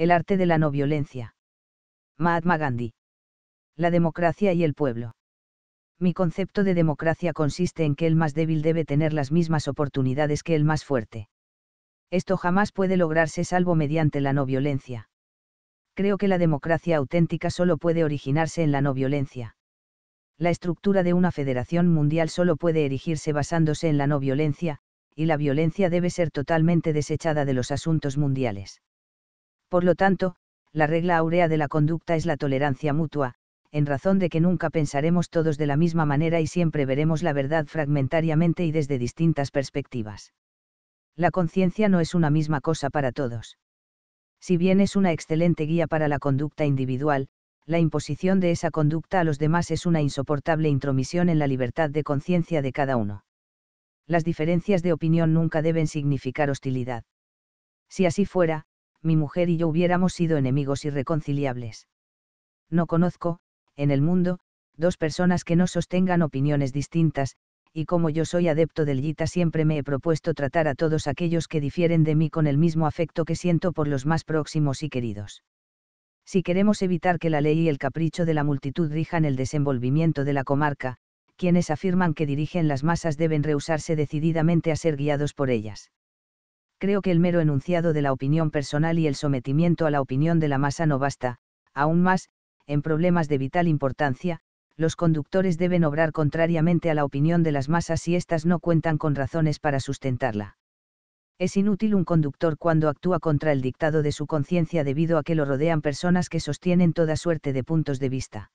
El arte de la no violencia. Mahatma Gandhi. La democracia y el pueblo. Mi concepto de democracia consiste en que el más débil debe tener las mismas oportunidades que el más fuerte. Esto jamás puede lograrse salvo mediante la no violencia. Creo que la democracia auténtica solo puede originarse en la no violencia. La estructura de una federación mundial solo puede erigirse basándose en la no violencia, y la violencia debe ser totalmente desechada de los asuntos mundiales. Por lo tanto, la regla áurea de la conducta es la tolerancia mutua, en razón de que nunca pensaremos todos de la misma manera y siempre veremos la verdad fragmentariamente y desde distintas perspectivas. La conciencia no es una misma cosa para todos. Si bien es una excelente guía para la conducta individual, la imposición de esa conducta a los demás es una insoportable intromisión en la libertad de conciencia de cada uno. Las diferencias de opinión nunca deben significar hostilidad. Si así fuera, mi mujer y yo hubiéramos sido enemigos irreconciliables. No conozco, en el mundo, dos personas que no sostengan opiniones distintas, y como yo soy adepto del Gita siempre me he propuesto tratar a todos aquellos que difieren de mí con el mismo afecto que siento por los más próximos y queridos. Si queremos evitar que la ley y el capricho de la multitud rijan el desenvolvimiento de la comarca, quienes afirman que dirigen las masas deben rehusarse decididamente a ser guiados por ellas. Creo que el mero enunciado de la opinión personal y el sometimiento a la opinión de la masa no basta, aún más, en problemas de vital importancia, los conductores deben obrar contrariamente a la opinión de las masas si éstas no cuentan con razones para sustentarla. Es inútil un conductor cuando actúa contra el dictado de su conciencia debido a que lo rodean personas que sostienen toda suerte de puntos de vista.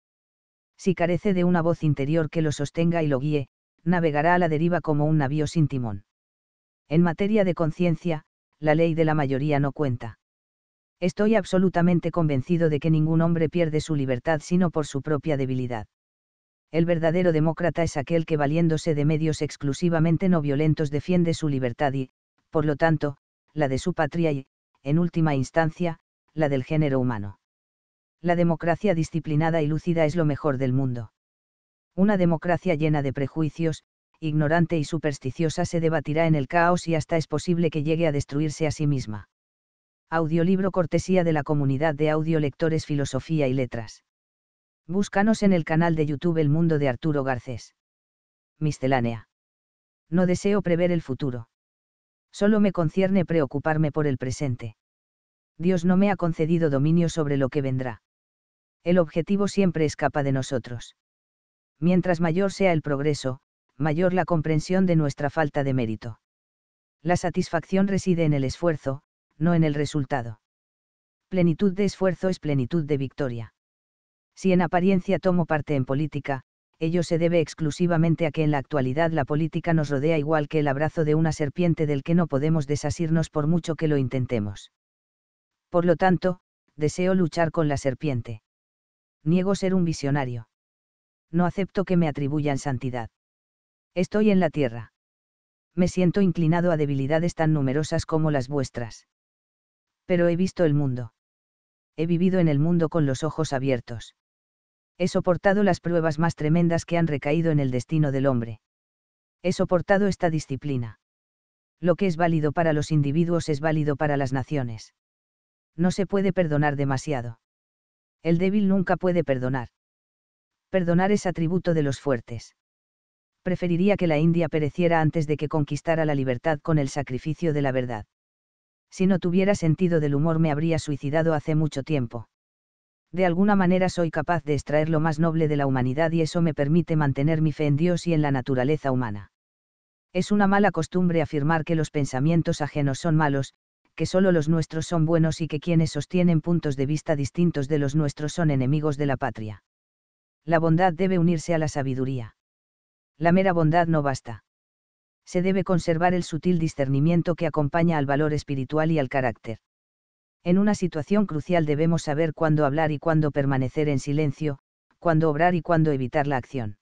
Si carece de una voz interior que lo sostenga y lo guíe, navegará a la deriva como un navío sin timón. En materia de conciencia, la ley de la mayoría no cuenta. Estoy absolutamente convencido de que ningún hombre pierde su libertad sino por su propia debilidad el verdadero demócrata es aquel que valiéndose de medios exclusivamente no violentos defiende su libertad y, por lo tanto, la de su patria y, en última instancia, la del género humano. La democracia disciplinada y lúcida es lo mejor del mundo. Una democracia llena de prejuicios, ignorante y supersticiosa se debatirá en el caos y hasta es posible que llegue a destruirse a sí misma. Audiolibro cortesía de la comunidad de audiolectores Filosofía y Letras. Búscanos en el canal de YouTube El Mundo de Arturo Garcés. Miscelánea. No deseo prever el futuro. Solo me concierne preocuparme por el presente. Dios no me ha concedido dominio sobre lo que vendrá. El objetivo siempre escapa de nosotros. Mientras mayor sea el progreso, mayor la comprensión de nuestra falta de mérito. La satisfacción reside en el esfuerzo, no en el resultado. Plenitud de esfuerzo es plenitud de victoria. Si en apariencia tomo parte en política, ello se debe exclusivamente a que en la actualidad la política nos rodea igual que el abrazo de una serpiente del que no podemos desasirnos por mucho que lo intentemos. Por lo tanto, deseo luchar con la serpiente. Niego ser un visionario. No acepto que me atribuyan santidad. Estoy en la tierra. Me siento inclinado a debilidades tan numerosas como las vuestras. Pero he visto el mundo. He vivido en el mundo con los ojos abiertos he soportado las pruebas más tremendas que han recaído en el destino del hombre. He soportado esta disciplina. Lo que es válido para los individuos es válido para las naciones. No se puede perdonar demasiado. El débil nunca puede perdonar. Perdonar es atributo de los fuertes. Preferiría que la India pereciera antes de que conquistara la libertad con el sacrificio de la verdad. Si no tuviera sentido del humor me habría suicidado hace mucho tiempo de alguna manera soy capaz de extraer lo más noble de la humanidad y eso me permite mantener mi fe en Dios y en la naturaleza humana. Es una mala costumbre afirmar que los pensamientos ajenos son malos, que solo los nuestros son buenos y que quienes sostienen puntos de vista distintos de los nuestros son enemigos de la patria. La bondad debe unirse a la sabiduría. La mera bondad no basta. Se debe conservar el sutil discernimiento que acompaña al valor espiritual y al carácter. En una situación crucial debemos saber cuándo hablar y cuándo permanecer en silencio, cuándo obrar y cuándo evitar la acción.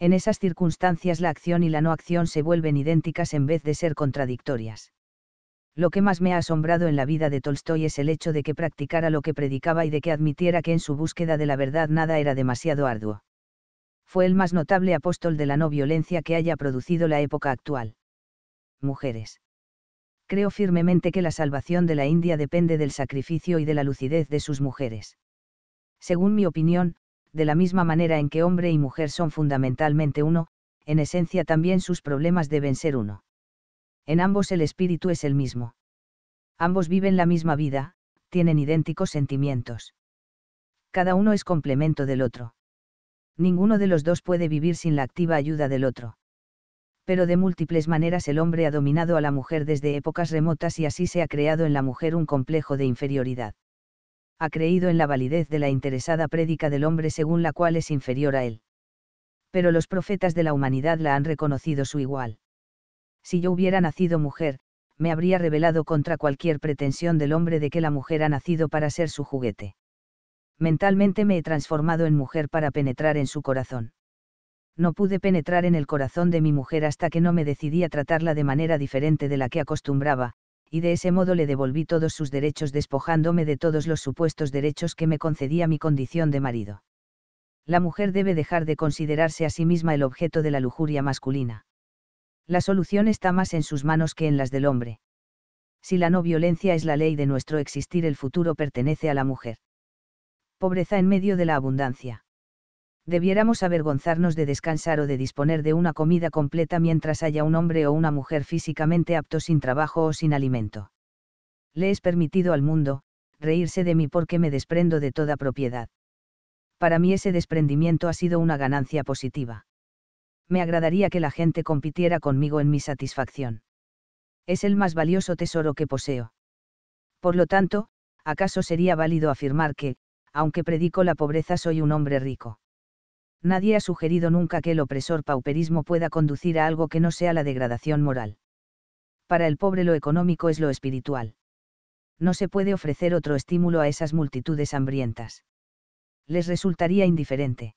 En esas circunstancias la acción y la no acción se vuelven idénticas en vez de ser contradictorias. Lo que más me ha asombrado en la vida de Tolstoy es el hecho de que practicara lo que predicaba y de que admitiera que en su búsqueda de la verdad nada era demasiado arduo. Fue el más notable apóstol de la no violencia que haya producido la época actual. Mujeres Creo firmemente que la salvación de la India depende del sacrificio y de la lucidez de sus mujeres. Según mi opinión, de la misma manera en que hombre y mujer son fundamentalmente uno, en esencia también sus problemas deben ser uno. En ambos el espíritu es el mismo. Ambos viven la misma vida, tienen idénticos sentimientos. Cada uno es complemento del otro. Ninguno de los dos puede vivir sin la activa ayuda del otro pero de múltiples maneras el hombre ha dominado a la mujer desde épocas remotas y así se ha creado en la mujer un complejo de inferioridad. Ha creído en la validez de la interesada prédica del hombre según la cual es inferior a él. Pero los profetas de la humanidad la han reconocido su igual. Si yo hubiera nacido mujer, me habría rebelado contra cualquier pretensión del hombre de que la mujer ha nacido para ser su juguete. Mentalmente me he transformado en mujer para penetrar en su corazón no pude penetrar en el corazón de mi mujer hasta que no me decidí a tratarla de manera diferente de la que acostumbraba, y de ese modo le devolví todos sus derechos despojándome de todos los supuestos derechos que me concedía mi condición de marido. La mujer debe dejar de considerarse a sí misma el objeto de la lujuria masculina. La solución está más en sus manos que en las del hombre. Si la no violencia es la ley de nuestro existir, el futuro pertenece a la mujer. Pobreza en medio de la abundancia debiéramos avergonzarnos de descansar o de disponer de una comida completa mientras haya un hombre o una mujer físicamente apto sin trabajo o sin alimento. Le es permitido al mundo, reírse de mí porque me desprendo de toda propiedad. Para mí ese desprendimiento ha sido una ganancia positiva. Me agradaría que la gente compitiera conmigo en mi satisfacción. Es el más valioso tesoro que poseo. Por lo tanto, ¿acaso sería válido afirmar que, aunque predico la pobreza, soy un hombre rico? nadie ha sugerido nunca que el opresor pauperismo pueda conducir a algo que no sea la degradación moral. Para el pobre lo económico es lo espiritual. No se puede ofrecer otro estímulo a esas multitudes hambrientas. Les resultaría indiferente.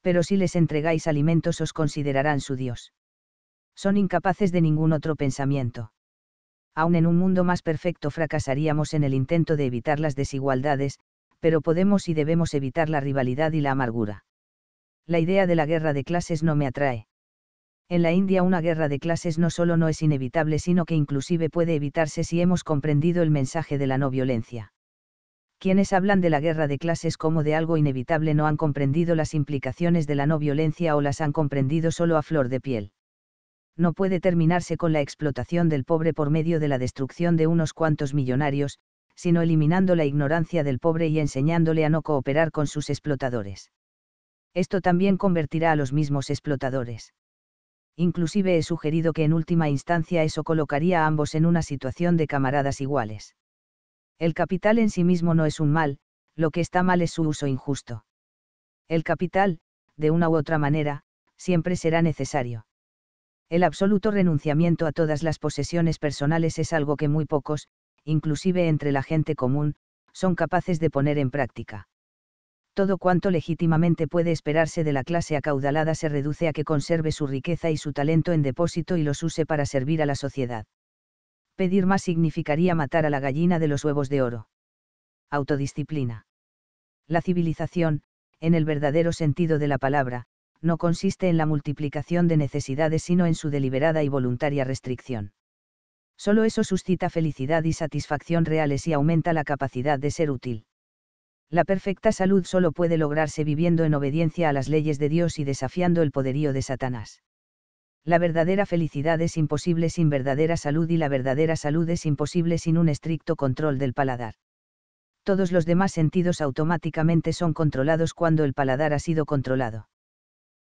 Pero si les entregáis alimentos os considerarán su Dios. Son incapaces de ningún otro pensamiento. Aun en un mundo más perfecto fracasaríamos en el intento de evitar las desigualdades, pero podemos y debemos evitar la rivalidad y la amargura la idea de la guerra de clases no me atrae. En la India una guerra de clases no solo no es inevitable, sino que inclusive puede evitarse si hemos comprendido el mensaje de la no violencia. Quienes hablan de la guerra de clases como de algo inevitable no han comprendido las implicaciones de la no violencia o las han comprendido solo a flor de piel. No puede terminarse con la explotación del pobre por medio de la destrucción de unos cuantos millonarios, sino eliminando la ignorancia del pobre y enseñándole a no cooperar con sus explotadores esto también convertirá a los mismos explotadores. Inclusive he sugerido que en última instancia eso colocaría a ambos en una situación de camaradas iguales. El capital en sí mismo no es un mal, lo que está mal es su uso injusto. El capital, de una u otra manera, siempre será necesario. El absoluto renunciamiento a todas las posesiones personales es algo que muy pocos, inclusive entre la gente común, son capaces de poner en práctica todo cuanto legítimamente puede esperarse de la clase acaudalada se reduce a que conserve su riqueza y su talento en depósito y los use para servir a la sociedad. Pedir más significaría matar a la gallina de los huevos de oro. Autodisciplina. La civilización, en el verdadero sentido de la palabra, no consiste en la multiplicación de necesidades sino en su deliberada y voluntaria restricción. Solo eso suscita felicidad y satisfacción reales y aumenta la capacidad de ser útil. La perfecta salud solo puede lograrse viviendo en obediencia a las leyes de Dios y desafiando el poderío de Satanás. La verdadera felicidad es imposible sin verdadera salud y la verdadera salud es imposible sin un estricto control del paladar. Todos los demás sentidos automáticamente son controlados cuando el paladar ha sido controlado.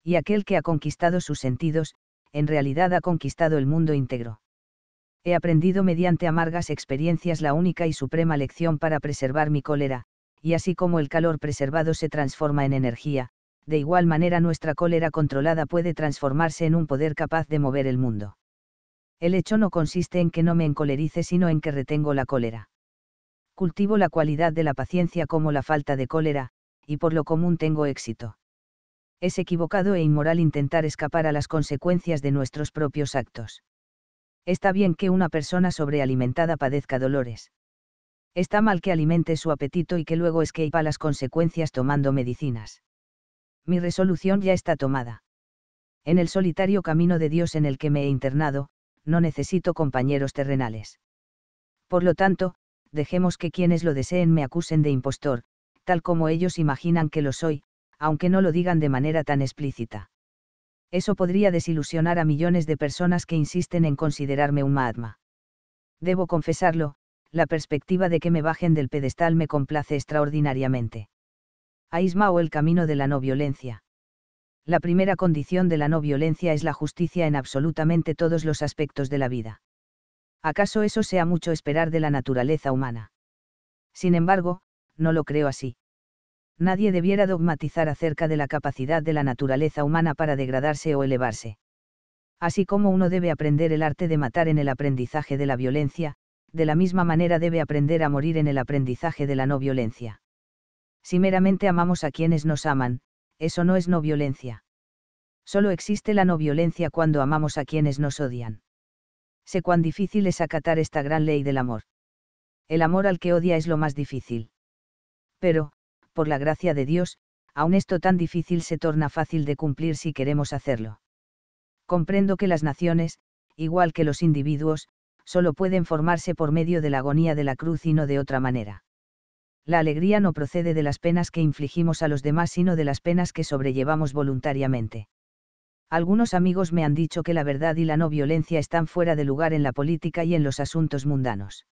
Y aquel que ha conquistado sus sentidos, en realidad ha conquistado el mundo íntegro. He aprendido mediante amargas experiencias la única y suprema lección para preservar mi cólera, y así como el calor preservado se transforma en energía, de igual manera nuestra cólera controlada puede transformarse en un poder capaz de mover el mundo. El hecho no consiste en que no me encolerice sino en que retengo la cólera. Cultivo la cualidad de la paciencia como la falta de cólera, y por lo común tengo éxito. Es equivocado e inmoral intentar escapar a las consecuencias de nuestros propios actos. Está bien que una persona sobrealimentada padezca dolores. Está mal que alimente su apetito y que luego esquepa las consecuencias tomando medicinas. Mi resolución ya está tomada. En el solitario camino de Dios en el que me he internado, no necesito compañeros terrenales. Por lo tanto, dejemos que quienes lo deseen me acusen de impostor, tal como ellos imaginan que lo soy, aunque no lo digan de manera tan explícita. Eso podría desilusionar a millones de personas que insisten en considerarme un Mahatma. Debo confesarlo, la perspectiva de que me bajen del pedestal me complace extraordinariamente. Aisma o el camino de la no violencia. La primera condición de la no violencia es la justicia en absolutamente todos los aspectos de la vida. ¿Acaso eso sea mucho esperar de la naturaleza humana? Sin embargo, no lo creo así. Nadie debiera dogmatizar acerca de la capacidad de la naturaleza humana para degradarse o elevarse. Así como uno debe aprender el arte de matar en el aprendizaje de la violencia, de la misma manera debe aprender a morir en el aprendizaje de la no violencia. Si meramente amamos a quienes nos aman, eso no es no violencia. Solo existe la no violencia cuando amamos a quienes nos odian. Sé cuán difícil es acatar esta gran ley del amor. El amor al que odia es lo más difícil. Pero, por la gracia de Dios, aun esto tan difícil se torna fácil de cumplir si queremos hacerlo. Comprendo que las naciones, igual que los individuos, solo pueden formarse por medio de la agonía de la cruz y no de otra manera. La alegría no procede de las penas que infligimos a los demás, sino de las penas que sobrellevamos voluntariamente. Algunos amigos me han dicho que la verdad y la no violencia están fuera de lugar en la política y en los asuntos mundanos.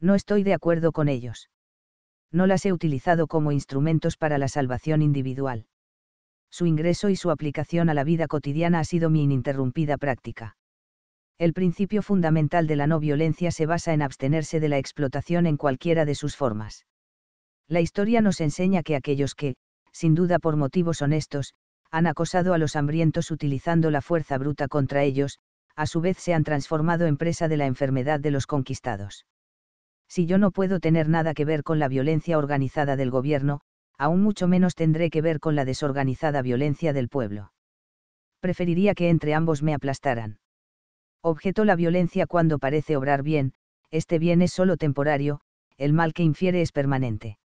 No estoy de acuerdo con ellos no las he utilizado como instrumentos para la salvación individual. Su ingreso y su aplicación a la vida cotidiana ha sido mi ininterrumpida práctica. El principio fundamental de la no violencia se basa en abstenerse de la explotación en cualquiera de sus formas. La historia nos enseña que aquellos que, sin duda por motivos honestos, han acosado a los hambrientos utilizando la fuerza bruta contra ellos, a su vez se han transformado en presa de la enfermedad de los conquistados. Si yo no puedo tener nada que ver con la violencia organizada del gobierno, aún mucho menos tendré que ver con la desorganizada violencia del pueblo. Preferiría que entre ambos me aplastaran. Objeto la violencia cuando parece obrar bien, este bien es solo temporario, el mal que infiere es permanente.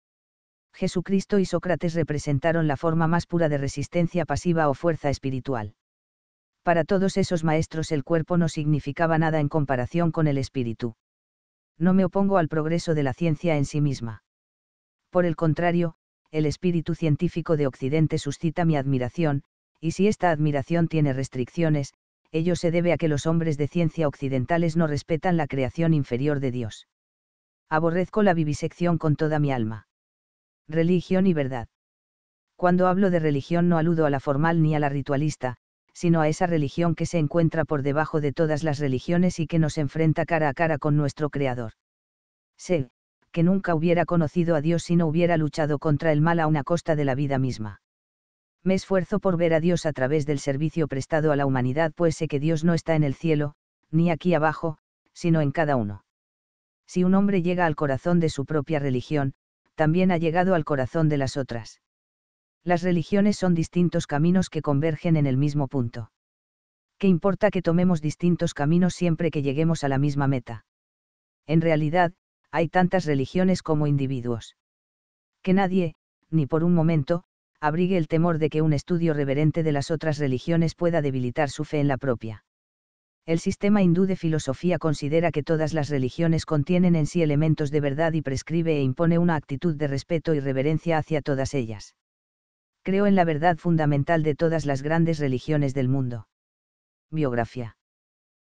Jesucristo y Sócrates representaron la forma más pura de resistencia pasiva o fuerza espiritual. Para todos esos maestros el cuerpo no significaba nada en comparación con el espíritu no me opongo al progreso de la ciencia en sí misma. Por el contrario, el espíritu científico de Occidente suscita mi admiración, y si esta admiración tiene restricciones, ello se debe a que los hombres de ciencia occidentales no respetan la creación inferior de Dios. Aborrezco la vivisección con toda mi alma. Religión y verdad. Cuando hablo de religión no aludo a la formal ni a la ritualista, sino a esa religión que se encuentra por debajo de todas las religiones y que nos enfrenta cara a cara con nuestro Creador. Sé, que nunca hubiera conocido a Dios si no hubiera luchado contra el mal a una costa de la vida misma. Me esfuerzo por ver a Dios a través del servicio prestado a la humanidad, pues sé que Dios no está en el cielo, ni aquí abajo, sino en cada uno. Si un hombre llega al corazón de su propia religión, también ha llegado al corazón de las otras. Las religiones son distintos caminos que convergen en el mismo punto. ¿Qué importa que tomemos distintos caminos siempre que lleguemos a la misma meta? En realidad, hay tantas religiones como individuos. Que nadie, ni por un momento, abrigue el temor de que un estudio reverente de las otras religiones pueda debilitar su fe en la propia. El sistema hindú de filosofía considera que todas las religiones contienen en sí elementos de verdad y prescribe e impone una actitud de respeto y reverencia hacia todas ellas creo en la verdad fundamental de todas las grandes religiones del mundo. Biografía.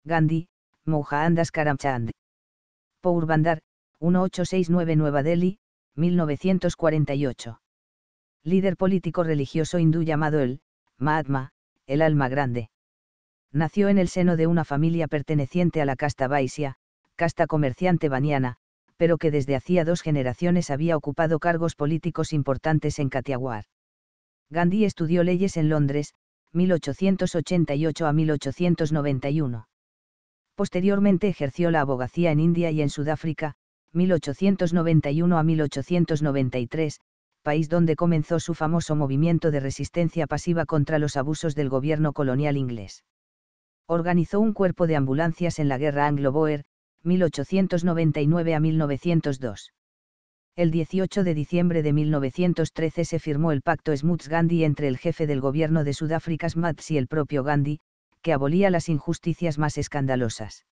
Gandhi, Mohandas Karamchand. Pourbandar, 1869 Nueva Delhi, 1948. Líder político religioso hindú llamado el Mahatma, el alma grande. Nació en el seno de una familia perteneciente a la casta Vaisya, casta comerciante baniana, pero que desde hacía dos generaciones había ocupado cargos políticos importantes en Kathiawar. Gandhi estudió leyes en Londres, 1888 a 1891. Posteriormente ejerció la abogacía en India y en Sudáfrica, 1891 a 1893, país donde comenzó su famoso movimiento de resistencia pasiva contra los abusos del gobierno colonial inglés. Organizó un cuerpo de ambulancias en la guerra anglo-boer, 1899 a 1902. El 18 de diciembre de 1913 se firmó el pacto Smuts-Gandhi entre el jefe del gobierno de Sudáfrica Smuts y el propio Gandhi, que abolía las injusticias más escandalosas.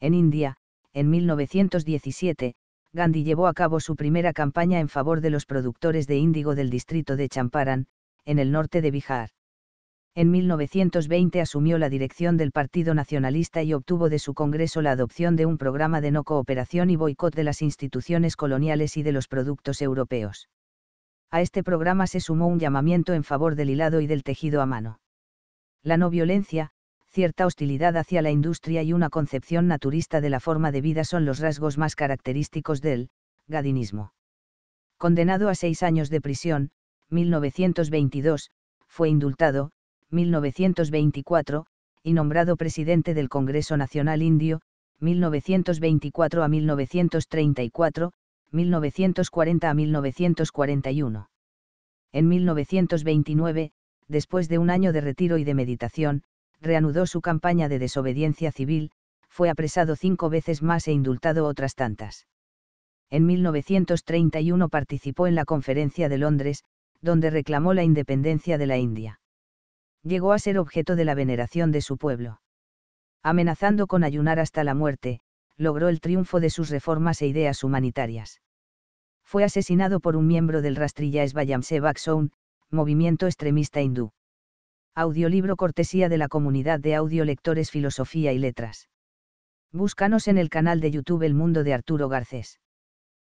En India, en 1917, Gandhi llevó a cabo su primera campaña en favor de los productores de índigo del distrito de Champaran, en el norte de Bihar. En 1920 asumió la dirección del Partido Nacionalista y obtuvo de su Congreso la adopción de un programa de no cooperación y boicot de las instituciones coloniales y de los productos europeos. A este programa se sumó un llamamiento en favor del hilado y del tejido a mano. La no violencia, cierta hostilidad hacia la industria y una concepción naturista de la forma de vida son los rasgos más característicos del gadinismo. Condenado a seis años de prisión, 1922, fue indultado, 1924, y nombrado presidente del Congreso Nacional Indio, 1924 a 1934, 1940 a 1941. En 1929, después de un año de retiro y de meditación, reanudó su campaña de desobediencia civil, fue apresado cinco veces más e indultado otras tantas. En 1931 participó en la Conferencia de Londres, donde reclamó la independencia de la India llegó a ser objeto de la veneración de su pueblo. Amenazando con ayunar hasta la muerte, logró el triunfo de sus reformas e ideas humanitarias. Fue asesinado por un miembro del Rastriya Svayamse Sound, movimiento extremista hindú. Audiolibro cortesía de la comunidad de audio lectores Filosofía y Letras. Búscanos en el canal de YouTube El Mundo de Arturo Garcés.